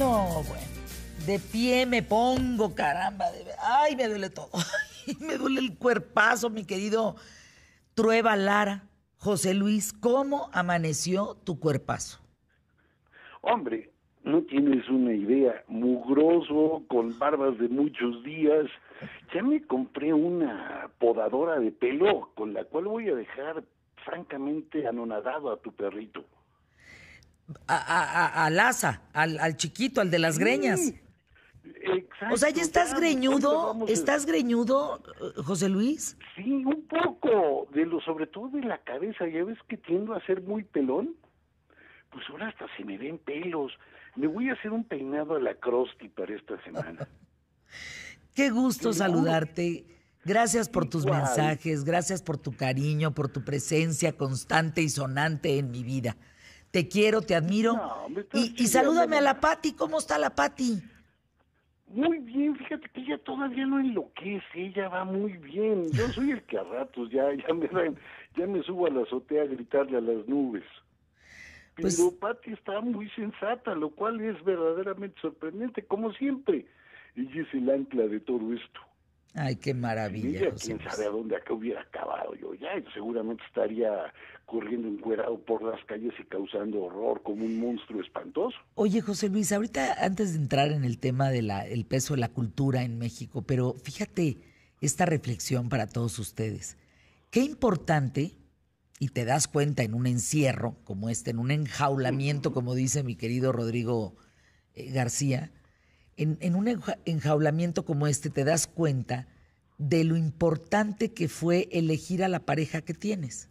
No, bueno. De pie me pongo, caramba. Ay, me duele todo. me duele el cuerpazo, mi querido Trueba Lara. José Luis, ¿cómo amaneció tu cuerpazo? Hombre, no tienes una idea. Mugroso, con barbas de muchos días. Ya me compré una podadora de pelo con la cual voy a dejar francamente anonadado a tu perrito. A, a, a, Laza, al, al, chiquito, al de las greñas. Exacto, o sea, ¿ya estás greñudo? ¿Estás greñudo, José Luis? Sí, un poco, de lo, sobre todo de la cabeza. Ya ves que tiendo a ser muy pelón. Pues ahora hasta se me ven pelos. Me voy a hacer un peinado a la Krusty para esta semana. Qué gusto saludarte. Gracias por tus mensajes, gracias por tu cariño, por tu presencia constante y sonante en mi vida. Te quiero, te admiro. y, y salúdame a la Pati. ¿Cómo está la Pati? Muy bien, fíjate que ella todavía no enloquece, ella va muy bien. Yo soy el que a ratos ya, ya me ya me subo a la azotea a gritarle a las nubes. Pero pues, Patti está muy sensata, lo cual es verdaderamente sorprendente, como siempre. Ella es el ancla de todo esto. Ay, qué maravilla. Ella, quién sabe a dónde acá hubiera acabado yo ya, seguramente estaría corriendo encuerado por las calles y causando horror como un monstruo espantoso. Oye, José Luis, ahorita antes de entrar en el tema del el peso de la cultura en México, pero fíjate esta reflexión para todos ustedes. Qué importante, y te das cuenta en un encierro como este, en un enjaulamiento, como dice mi querido Rodrigo eh, García, en, en un enjaulamiento como este te das cuenta de lo importante que fue elegir a la pareja que tienes.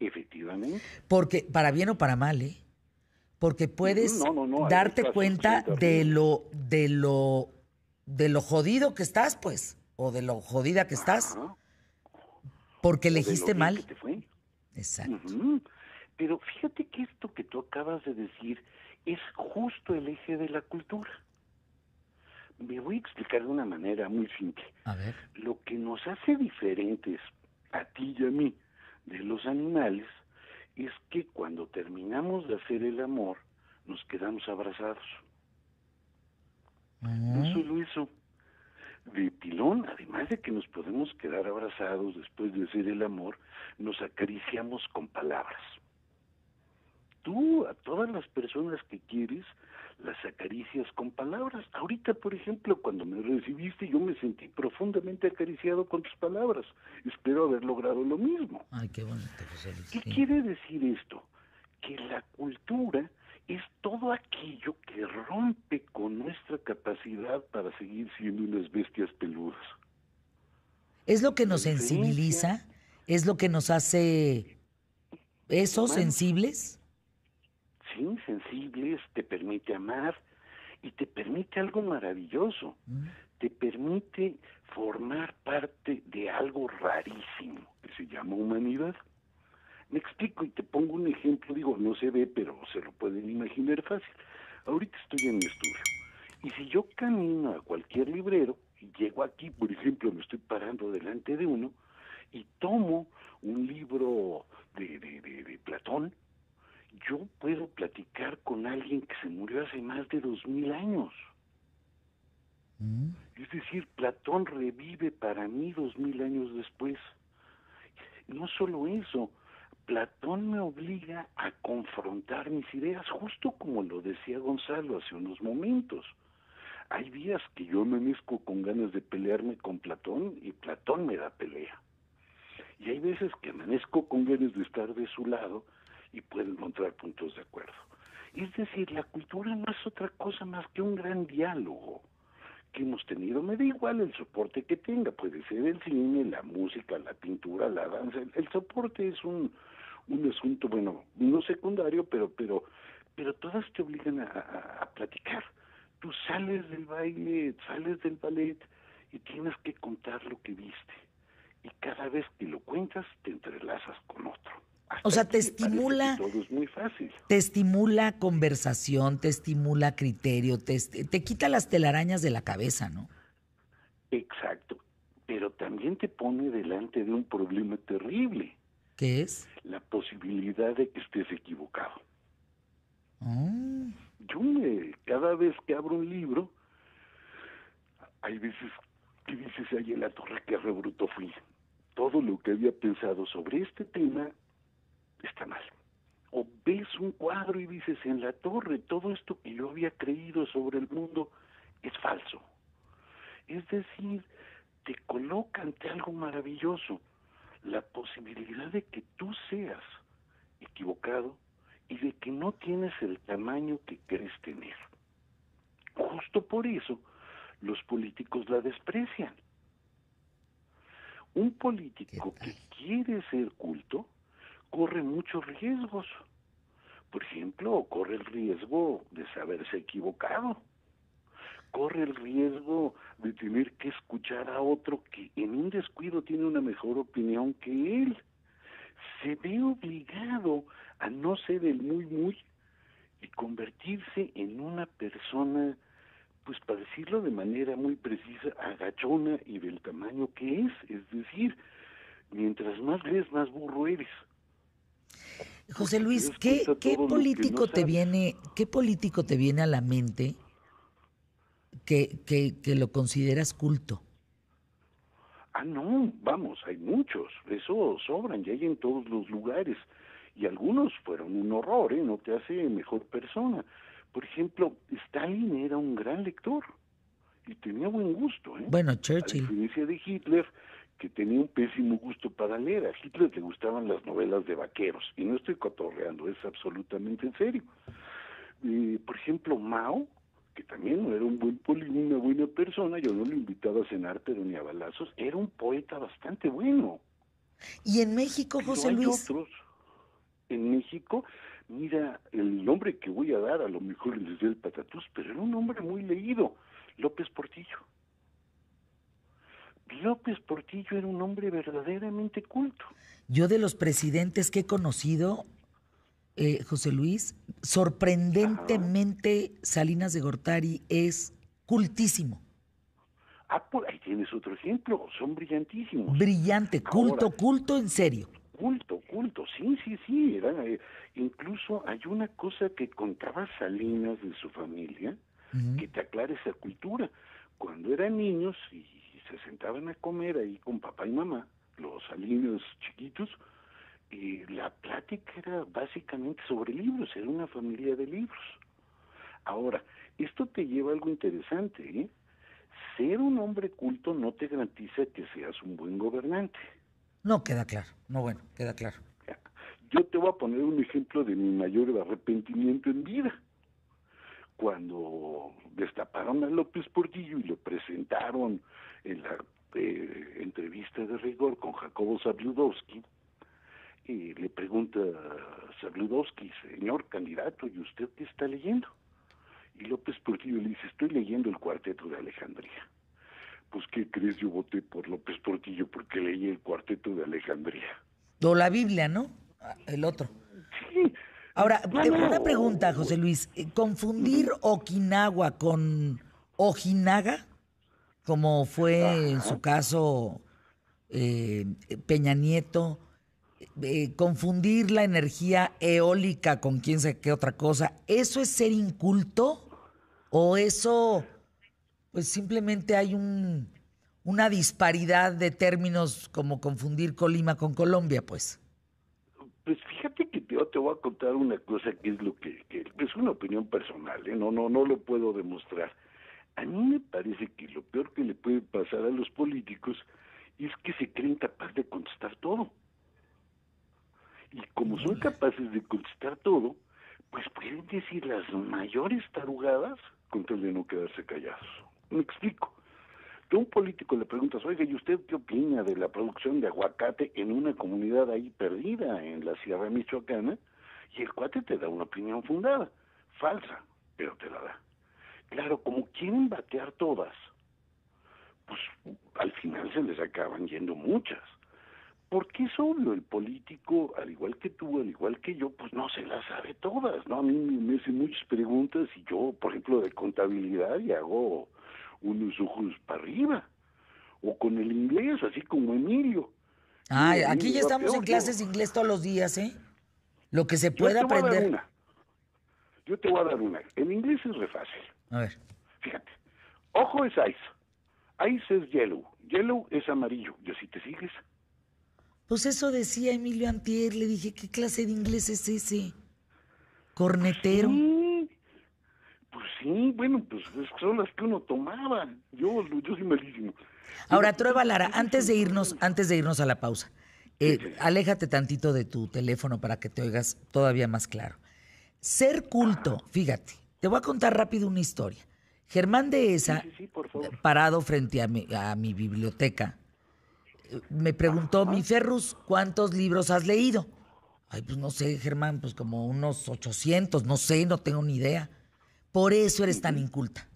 Efectivamente. Porque, para bien o para mal, ¿eh? Porque puedes darte cuenta de lo, de lo, de lo jodido que estás, pues, o de lo jodida que estás. Porque elegiste mal. Exacto. Pero fíjate que esto que tú acabas de decir es justo el eje de la cultura. Me voy a explicar de una manera muy simple. A ver. Lo que nos hace diferentes a ti y a mí de los animales es que cuando terminamos de hacer el amor nos quedamos abrazados. No solo eso, de pilón, además de que nos podemos quedar abrazados después de hacer el amor, nos acariciamos con palabras. Tú a todas las personas que quieres las acaricias con palabras. Ahorita, por ejemplo, cuando me recibiste, yo me sentí profundamente acariciado con tus palabras. Espero haber logrado lo mismo. Ay, qué bonito, ¿Qué quiere decir esto? Que la cultura es todo aquello que rompe con nuestra capacidad para seguir siendo unas bestias peludas. ¿Es lo que nos sensibiliza? ¿Es lo que nos hace esos sensibles? Sí, sensibles, te permite amar y te permite algo maravilloso, mm. te permite formar parte de algo rarísimo que se llama humanidad. Me explico y te pongo un ejemplo, digo, no se ve, pero se lo pueden imaginar fácil. Ahorita estoy en mi estudio y si yo camino a cualquier librero y llego aquí, por ejemplo, me estoy parando delante de uno y tomo un libro de, de, de Platón, yo puedo platicar con alguien que se murió hace más de dos mil años. Mm. Es decir, Platón revive para mí dos mil años después. No solo eso, Platón me obliga a confrontar mis ideas, justo como lo decía Gonzalo hace unos momentos. Hay días que yo amanezco con ganas de pelearme con Platón y Platón me da pelea. Y hay veces que amanezco con ganas de estar de su lado y puede encontrar puntos de acuerdo. Es decir, la cultura no es otra cosa más que un gran diálogo que hemos tenido. Me da igual el soporte que tenga, puede ser el cine, la música, la pintura, la danza. El, soporte es un, un asunto, bueno, no secundario, pero, pero, pero todas te obligan a, a platicar. Tú sales del baile, sales del ballet y tienes que contar lo que viste. Y cada vez que lo cuentas, te entrelazas con otro o sea, te estimula. Todo es muy fácil. Te estimula conversación, te estimula criterio, te, te quita las telarañas de la cabeza, ¿no? Exacto. Pero también te pone delante de un problema terrible. ¿Qué es? La posibilidad de que estés equivocado. Ah. yo me, cada vez que abro un libro, hay veces que dices ahí en la torre que rebruto fui. Todo lo que había pensado sobre este tema está mal. O ves un cuadro y dices en la torre, todo esto que yo había creído sobre el mundo es falso. Es decir, te coloca ante algo maravilloso, la posibilidad de que tú seas equivocado y de que no tienes el tamaño que crees tener. Justo por eso los políticos la desprecian. Un político que quiere ser culto corre muchos riesgos. Por ejemplo, corre el riesgo de saberse equivocado. Corre el riesgo de tener que escuchar a otro que en un descuido tiene una mejor opinión que él. Se ve obligado a no ser el muy muy y convertirse en una persona pues para decirlo de manera muy precisa, agachona y del tamaño que es, es decir, mientras más lees, más burro eres. José Luis, ¿qué, ¿qué político te viene, qué político te viene a la mente que, que, que lo consideras culto? Ah, no, vamos, hay muchos, eso sobran, ya hay en todos los lugares, y algunos fueron un horror, ¿eh? no te hace mejor persona. Por ejemplo, Stalin era un gran lector y tenía buen gusto. ¿eh? Bueno, Churchill. A diferencia de Hitler, que tenía un pésimo gusto para leer. A Hitler le gustaban las novelas de vaqueros. Y no estoy cotorreando, es absolutamente en serio. Eh, por ejemplo, Mao, que también no era un buen poli, una buena persona, yo no lo invitaba a cenar, pero ni a balazos, era un poeta bastante bueno. ¿Y en México, José Luis? Otros. En México, mira, el nombre que voy a dar a lo mejor les dio el patatús, pero era un nombre muy leído, López Portillo. López Portillo era un hombre verdaderamente culto. Yo de los presidentes que he conocido, eh, José Luis, sorprendentemente Salinas de Gortari es cultísimo. Ah, por ahí tienes otro ejemplo, son brillantísimos. Brillante, culto, culto en serio. Culto, culto, sí, sí, sí. Era, eh, incluso hay una cosa que contaba Salinas de su familia que te aclara esa cultura. Cuando eran niños y se sentaban a comer ahí con papá y mamá, los salinos chiquitos, y la plática era básicamente sobre libros, era una familia de libros. Ahora, esto te lleva a algo interesante, ¿eh? Ser un hombre culto no te garantiza que seas un buen gobernante. No, queda claro. No, bueno, queda claro. Yo te voy a poner un ejemplo de mi mayor arrepentimiento en vida. Cuando destaparon a López Portillo y lo presentaron en la eh, entrevista de rigor con Jacobo Zabludowski, y le pregunta a Zabludowski, señor candidato, ¿y usted qué está leyendo? Y López Portillo le dice, estoy leyendo el cuarteto de Alejandría pues ¿qué crees? Yo voté por López Portillo porque leí el cuarteto de Alejandría. O la Biblia, ¿no? El otro. Sí. Ahora, una pregunta, José Luis. ¿Confundir Okinawa con Ojinaga, como fue en su caso eh, Peña Nieto, eh, confundir la energía eólica con quién sabe qué otra cosa, ¿eso es ser inculto? ¿O eso pues simplemente hay un, una disparidad de términos como confundir Colima con Colombia, pues. Pues fíjate que yo te voy a contar una cosa que es lo que, es una opinión personal, ¿eh? no, no, no lo puedo demostrar. A mí me parece que lo peor que le puede pasar a los políticos es que se creen capaces de contestar todo. Y como son capaces de contestar todo, pues pueden decir las mayores tarugadas con tal de no quedarse callados. Me explico. Tú a un político le preguntas, oiga, ¿y usted qué opina de la producción de aguacate en una comunidad ahí perdida en la Sierra Michoacana? Y el cuate te da una opinión fundada, falsa, pero te la da. Claro, como quieren batear todas, pues al final se les acaban yendo muchas. Porque es obvio, el político, al igual que tú, al igual que yo, pues no se las sabe todas, ¿no? A mí me hacen muchas preguntas y yo, por ejemplo, de contabilidad y hago unos ojos para arriba. O con el inglés, así como Emilio. Ay, aquí ya estamos en clases de inglés todos los días, ¿eh? Lo que se puede aprender. yo te voy a dar una. En inglés es re fácil. A ver. Fíjate. Ojo es ice. Ice es yellow. Yellow es amarillo. ¿Y así te sigues? Pues eso decía Emilio Antier. Le dije, ¿qué clase de inglés es ese? ¿Cornetero? Sí. Pues sí, bueno, pues son las que uno tomaba. Yo, yo soy malísimo. Ahora, Trueba Lara, antes de irnos, antes de irnos a la pausa, eh, aléjate tantito de tu teléfono para que te oigas todavía más claro. Ser culto, fíjate, te voy a contar rápido una historia. Germán de esa, parado frente a mi, a mi biblioteca, eh, me preguntó, mi Ferrus, ¿cuántos libros has leído? Ay, pues no sé, Germán, pues como unos 800, no sé, no tengo ni idea. Por eso eres tan inculta.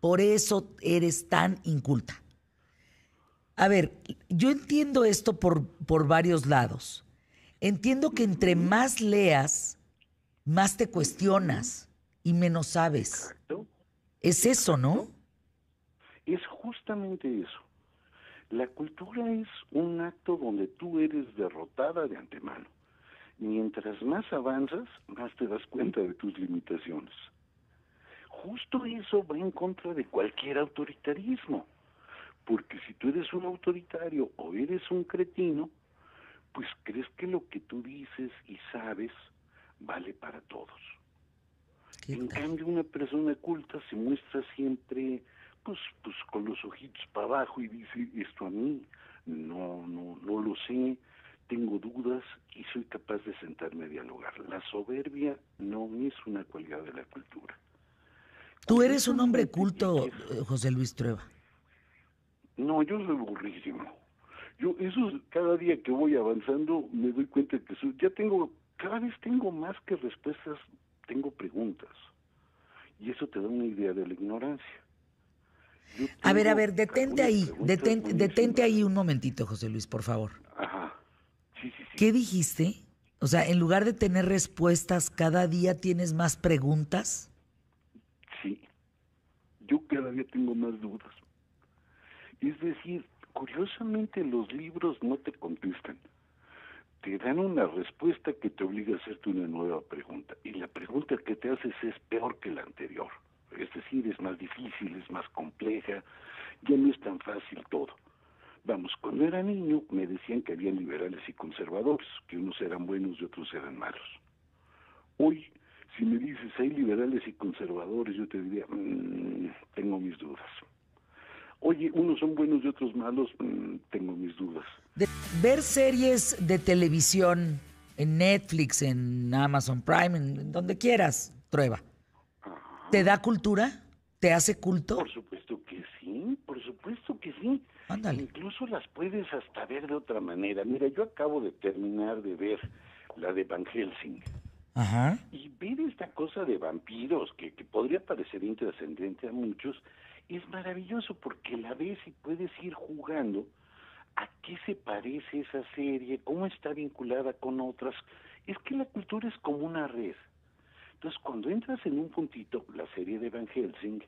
Por eso eres tan inculta. A ver, yo entiendo esto por, por varios lados. Entiendo que entre más leas, más te cuestionas y menos sabes. Es eso, ¿no? Es justamente eso. La cultura es un acto donde tú eres derrotada de antemano. Mientras más avanzas, más te das cuenta de tus limitaciones. Justo eso va en contra de cualquier autoritarismo. Porque si tú eres un autoritario o eres un cretino, pues crees que lo que tú dices y sabes vale para todos. En cambio, una persona culta se muestra siempre, pues, pues con los ojitos para abajo y dice, esto a mí, no, no, no lo sé, tengo dudas y soy capaz de sentarme a dialogar. La soberbia no es una cualidad de la cultura. Tú eres un hombre culto, José Luis Trueba. No, yo soy burrísimo. Yo, eso cada día que voy avanzando me doy cuenta que ya tengo, cada vez tengo más que respuestas, tengo preguntas. Y eso te da una idea de la ignorancia. A ver, a ver, detente ahí, detente, detente ahí un momentito, José Luis, por favor. Ajá. Sí, sí, sí. ¿Qué dijiste? O sea, en lugar de tener respuestas, cada día tienes más preguntas. Sí. Yo cada día tengo más dudas. Es decir, curiosamente los libros no te contestan. Te dan una respuesta que te obliga a hacerte una nueva pregunta. Y la pregunta que te haces es peor que la anterior. Es decir, es más difícil, es más compleja, ya no es tan fácil todo. Vamos, cuando era niño me decían que había liberales y conservadores, que unos eran buenos y otros eran malos. Hoy, si me dices hay liberales y conservadores, yo te diría, mm, tengo mis dudas oye, unos son buenos y otros malos, mm, tengo mis dudas. ver series de televisión en Netflix, en Amazon Prime, en, donde quieras, prueba. ¿Te da cultura? ¿Te hace culto? Por supuesto que sí, por supuesto que sí. Ándale. Incluso las puedes hasta ver de otra manera. Mira, yo acabo de terminar de ver la de Van Helsing. Ajá. Y ver esta cosa de vampiros, que, que podría parecer intrascendente a muchos, es maravilloso porque la ves y puedes ir jugando a qué se parece esa serie, cómo está vinculada con otras. Es que la cultura es como una red. Entonces, cuando entras en un puntito, la serie de Van Helsing,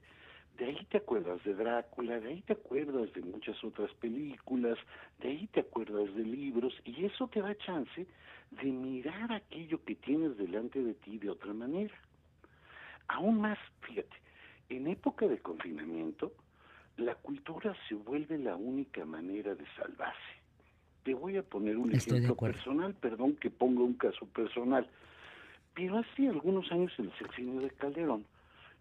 de ahí te acuerdas de Drácula, de ahí te acuerdas de muchas otras películas, de ahí te acuerdas de libros, y eso te da chance de mirar aquello que tienes delante de ti de otra manera. Aún más, fíjate, en época de confinamiento, la cultura se vuelve la única manera de salvarse. Te voy a poner un ejemplo personal, perdón que ponga un caso personal, pero hace algunos años en el sexenio de Calderón,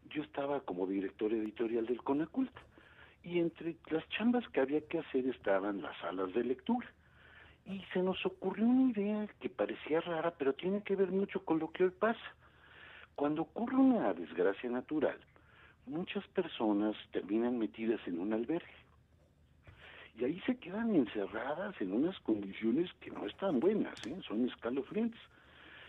yo estaba como director editorial del Conacult y entre las chambas que había que hacer estaban las salas de lectura. Y se nos ocurrió una idea que parecía rara, pero tiene que ver mucho con lo que hoy pasa. Cuando ocurre una desgracia natural, muchas personas terminan metidas en un albergue. Y ahí se quedan encerradas en unas condiciones que no están buenas, ¿eh? son escalofriantes.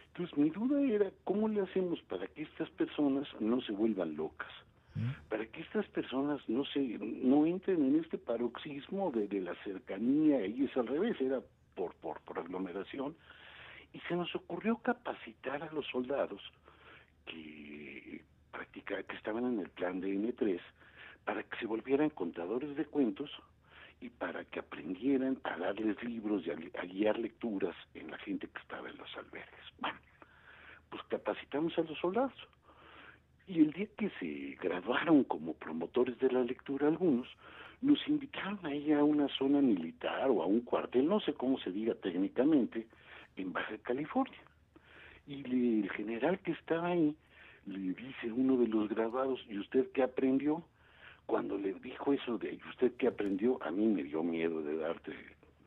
Entonces mi duda era, ¿cómo le hacemos para que estas personas no se vuelvan locas? ¿Mm? Para que estas personas no se no entren en este paroxismo de, de la cercanía, y es al revés, era por, por, por aglomeración. Y se nos ocurrió capacitar a los soldados que que estaban en el plan de N3 para que se volvieran contadores de cuentos y para que aprendieran a darles libros y a, guiar lecturas en la gente que estaba en los albergues. Bueno, pues capacitamos a los soldados. Y el día que se graduaron como promotores de la lectura algunos, nos invitaron ahí a una zona militar o a un cuartel, no sé cómo se diga técnicamente, en Baja California. Y el general que estaba ahí le dice uno de los graduados, ¿y usted qué aprendió? Cuando le dijo eso de, ¿y usted qué aprendió? A mí me dio miedo de darte,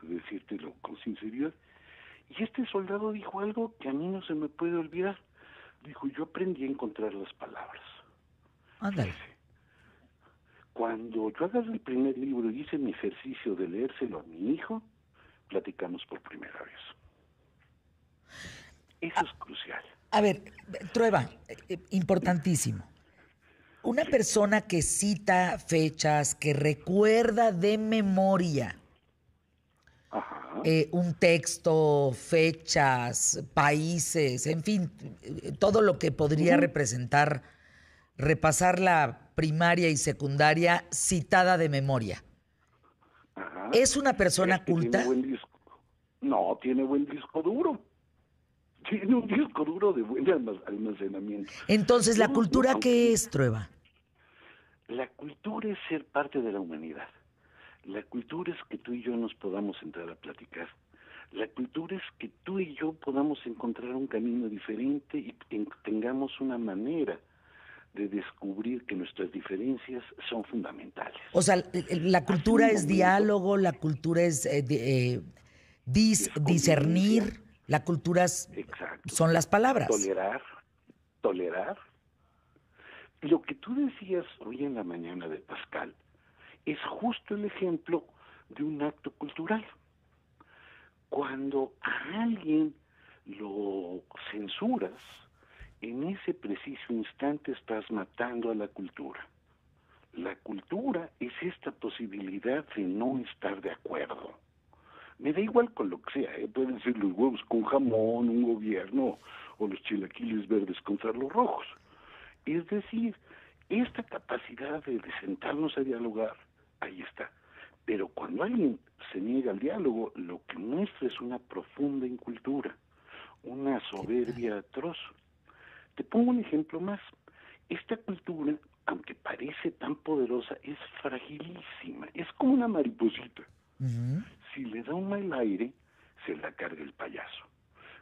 de decírtelo con sinceridad. Y este soldado dijo algo que a mí no se me puede olvidar. Dijo, yo aprendí a encontrar las palabras. Ándale. Cuando yo agarré el primer libro y hice mi ejercicio de leérselo a mi hijo, platicamos por primera vez. Eso es crucial. A ver, Trueba, eh, importantísimo. Una persona que cita fechas, que recuerda de memoria eh, un texto, fechas, países, en fin, todo lo que podría representar repasar la primaria y secundaria citada de memoria. ¿Es una persona culta? No, tiene buen disco duro. Tiene un disco duro de buen almacenamiento. Entonces, ¿la cultura qué es, Trueba? La cultura es ser parte de la humanidad. La cultura es que tú y yo nos podamos entrar a platicar. La cultura es que tú y yo podamos encontrar un camino diferente y tengamos una manera de descubrir que nuestras diferencias son fundamentales. O sea, la cultura es diálogo, la cultura es eh, eh, discernir, la cultura son las palabras. Tolerar, tolerar. Lo que tú decías hoy en la mañana de Pascal es justo el ejemplo de un acto cultural. Cuando a alguien lo censuras, en ese preciso instante estás matando a la cultura. La cultura es esta posibilidad de no estar de acuerdo. Me da igual con lo que sea, ¿eh? pueden ser los huevos con jamón, un gobierno, o los chilaquiles verdes contra los rojos. Es decir, esta capacidad de, de sentarnos a dialogar, ahí está. Pero cuando alguien se niega al diálogo, lo que muestra es una profunda incultura, una soberbia atroz. Te pongo un ejemplo más. Esta cultura, aunque parece tan poderosa, es fragilísima. Es como una mariposita. Si le da un mal aire, se la carga el payaso.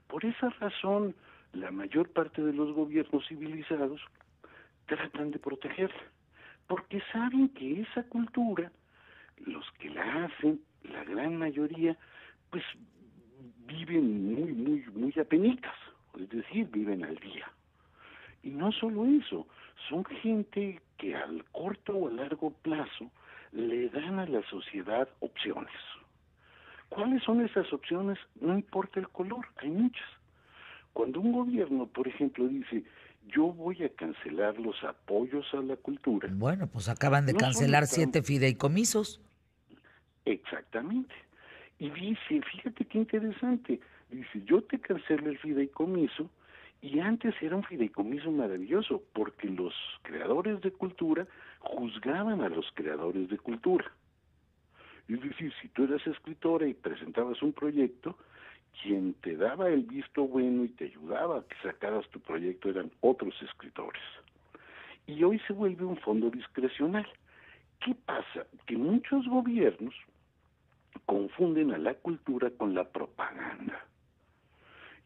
Por esa razón, la mayor parte de los gobiernos civilizados tratan de protegerla, porque saben que esa cultura, los que la hacen, la gran mayoría, pues viven muy, muy, muy apenitas, es decir, viven al día. Y no solo eso, son gente que al corto o a largo plazo le dan a la sociedad opciones. ¿Cuáles son esas opciones? No importa el color, hay muchas. Cuando un gobierno, por ejemplo, dice, yo voy a cancelar los apoyos a la cultura. Bueno, pues acaban de cancelar siete fideicomisos. Exactamente. Y dice, fíjate qué interesante, dice, yo te cancelo el fideicomiso y antes era un fideicomiso maravilloso, porque los creadores de cultura juzgaban a los creadores de cultura. Es decir, si tú eras escritora y presentabas un proyecto, quien te daba el visto bueno y te ayudaba a que sacaras tu proyecto eran otros escritores. Y hoy se vuelve un fondo discrecional. ¿Qué pasa? Que muchos gobiernos confunden a la cultura con la propaganda.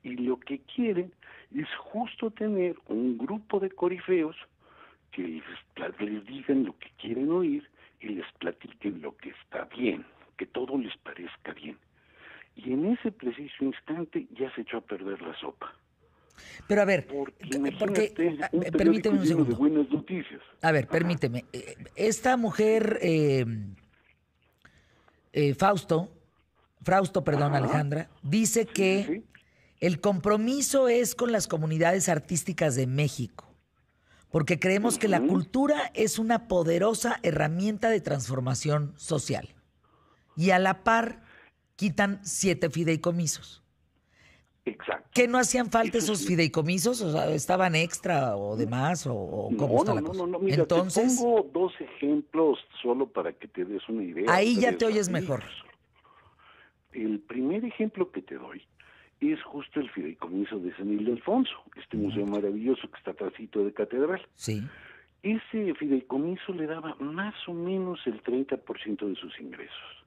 Y lo que quieren es justo tener un grupo de corifeos que les, digan lo que quieren oír y les platiquen lo que está bien, que todo les parezca bien. Y en ese preciso instante ya se echó a perder la sopa. Pero a ver, porque, permíteme un segundo. buenas noticias. A ver, permíteme. Eh, esta mujer, eh, eh, Fausto, Frausto, perdón, Alejandra, dice que el compromiso es con las comunidades artísticas de México, porque creemos que la cultura es una poderosa herramienta de transformación social. Y a la par quitan siete fideicomisos. Exacto. ¿Que no hacían falta esos fideicomisos? O sea, ¿estaban extra o demás? ¿O, cómo está la cosa? No, no, Mira, Entonces, te pongo dos ejemplos solo para que te des una idea. Ahí ya te oyes mejor. El primer ejemplo que te doy es justo el fideicomiso de San Ildefonso, este museo maravilloso que está trasito de catedral. Sí. Ese fideicomiso le daba más o menos el 30% de sus ingresos.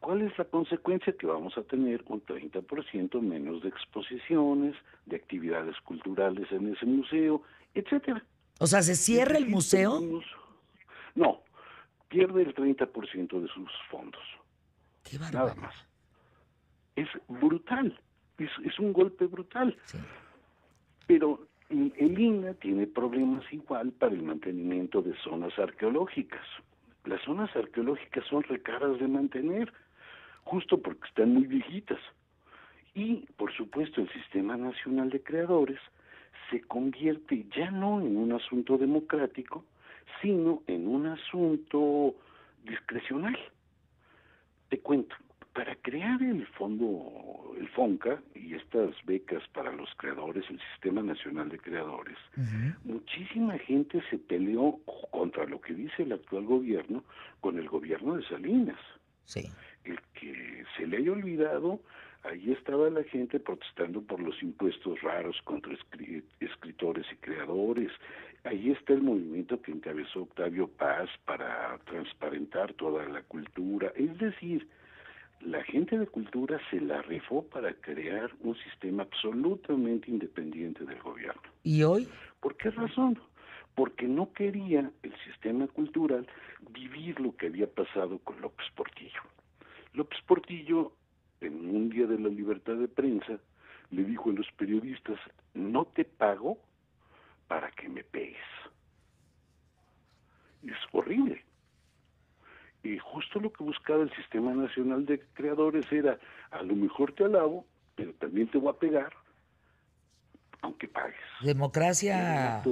¿Cuál es la consecuencia? Que vamos a tener un 30% menos de exposiciones, de actividades culturales en ese museo, etcétera. O sea, ¿se cierra el museo? No, pierde el 30% de sus fondos. Qué Nada más. Es brutal, es, un golpe brutal. Pero el INA tiene problemas igual para el mantenimiento de zonas arqueológicas. Las zonas arqueológicas son recaras de mantener justo porque están muy viejitas. Y, por supuesto, el Sistema Nacional de Creadores se convierte ya no en un asunto democrático, sino en un asunto discrecional. Te cuento, para crear el fondo, el FONCA y estas becas para los creadores, el Sistema Nacional de Creadores, muchísima gente se peleó contra lo que dice el actual gobierno con el gobierno de Salinas. Sí el que se le haya olvidado, ahí estaba la gente protestando por los impuestos raros contra escritores y creadores. Ahí está el movimiento que encabezó Octavio Paz para transparentar toda la cultura. Es decir, la gente de cultura se la rifó para crear un sistema absolutamente independiente del gobierno. ¿Y hoy? ¿Por qué razón? Porque no quería el sistema cultural vivir lo que había pasado con López Portillo. López Portillo, en un día de la libertad de prensa, le dijo a los periodistas, no te pago para que me pegues. Es horrible. Y justo lo que buscaba el Sistema Nacional de Creadores era, a lo mejor te alabo, pero también te voy a pegar, aunque pagues. Democracia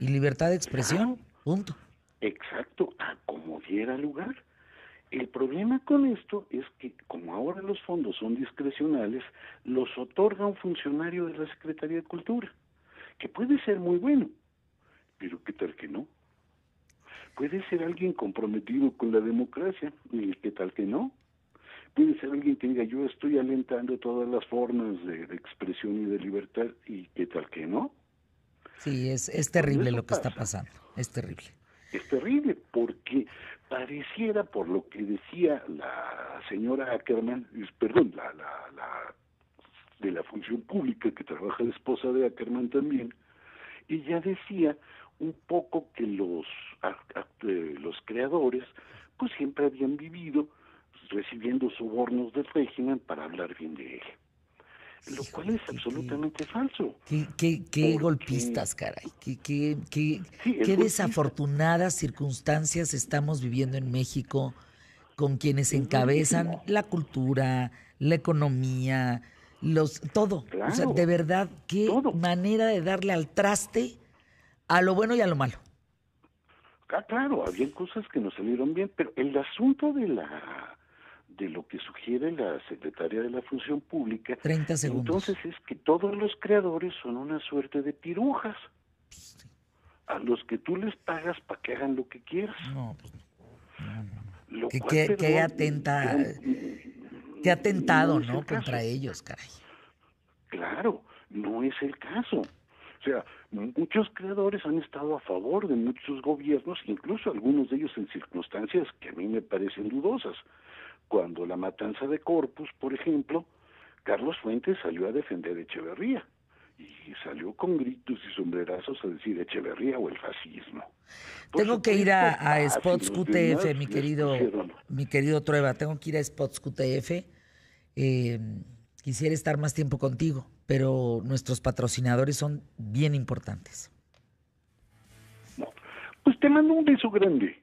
y libertad de expresión, punto. Exacto, a como diera lugar. El problema con esto es que como ahora los fondos son discrecionales, los otorga un funcionario de la Secretaría de Cultura, que puede ser muy bueno, pero ¿qué tal que no? Puede ser alguien comprometido con la democracia, y ¿qué tal que no? Puede ser alguien que diga yo estoy alentando todas las formas de, expresión y de libertad, y ¿qué tal que no? Sí, es, es terrible lo que está pasando, es terrible. Es terrible porque pareciera, por lo que decía la señora Ackerman, perdón, la, la, de la función pública que trabaja la esposa de Ackerman también, ella decía un poco que los, eh, los creadores pues siempre habían vivido recibiendo sobornos del régimen para hablar bien de él lo cual es absolutamente falso. Qué, qué, golpistas, caray. Qué, qué, qué desafortunadas circunstancias estamos viviendo en México con quienes encabezan la cultura, la economía, los todo. o sea, de verdad, qué manera de darle al traste a lo bueno y a lo malo. Ah, claro, había cosas que no salieron bien, pero el asunto de la de lo que sugiere la secretaria de la Función Pública, 30 segundos. entonces es que todos los creadores son una suerte de pirujas, a los que tú les pagas para que hagan lo que quieras. No, pues no. que, atenta, que atentado, ¿no? Contra ellos, caray. Claro, no es el caso. O sea, muchos creadores han estado a favor de muchos gobiernos, incluso algunos de ellos en circunstancias que a mí me parecen dudosas cuando la matanza de Corpus, por ejemplo, Carlos Fuentes salió a defender a Echeverría y salió con gritos y sombrerazos a decir Echeverría o el fascismo. tengo que ir a, Spots QTF, mi querido, mi querido Trueba, tengo que ir a Spots QTF. Eh, quisiera estar más tiempo contigo, pero nuestros patrocinadores son bien importantes. Pues te mando un beso grande